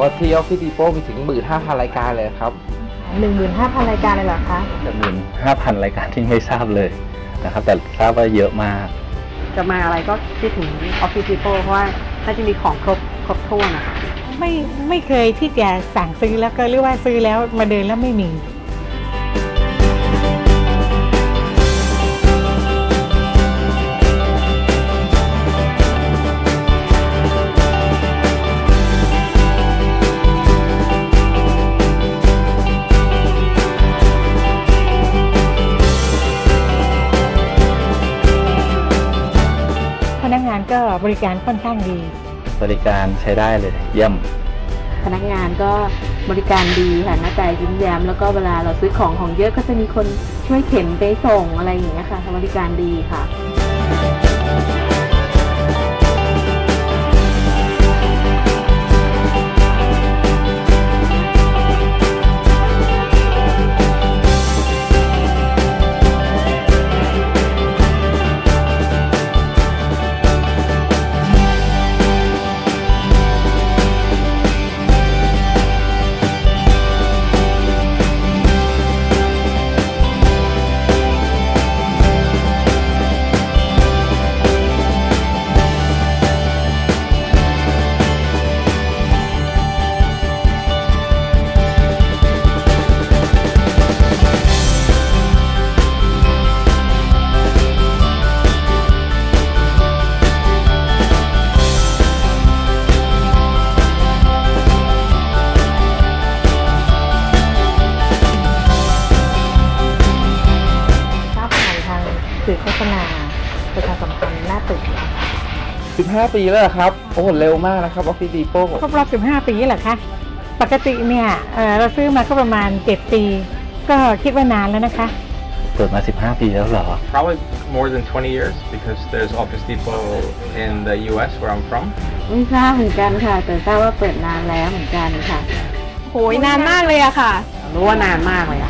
ออฟฟิศดีโปมีถึง 15,000 รายการเลยครับ15,000 รายการเลยเหรอคะจำนวน5,000 รายการที่ไม่ทราบเลยนะครับ แต่ทราบว่าเยอะมาก จะมาอะไรก็คิดถึง Office Depot เพราะว่าน่าจะมีของครบครบถ้วนนะคะ ไม่ไม่เคยที่จะสั่งซื้อแล้วก็เรียกว่าซื้อแล้วมาเดินแล้วไม่มี กงานก็บริการค่อนข้างดี บริการใช้ได้เลยเยี่ยม พนักงานก็บริการดีค่ะหน้าตายิ้มแย้มแล้วก็เวลาเราซื้อของของเยอะก็จะมีคนช่วยเข็นไปส่งอะไรอย่างเงี้ยค่ะบริการดีค่ะ ทางสื่อโฆษณาประชาสัมพันธ์หน้าตึก15 ปีแล้วเหรอครับ โอ้โหเร็วมากนะครับออฟฟิศดีโปครบรอบ 15 ปีเหรอคะปกติเนี่ยเอ่อเราซื้อมาก็ประมาณ 7 ปี ก็คิดว่านานแล้วนะคะ เปิดมา 15 ปีแล้วเหรอ Probably more than 20 years because there's Office Depot in the US where I'm from. ไม่ทราบเหมือนกันค่ะ แต่ทราบว่าเปิดนานแล้วเหมือนกันค่ะโหยนานมากเลยอะค่ะ รู้ว่านานมากเลยอะค่ะ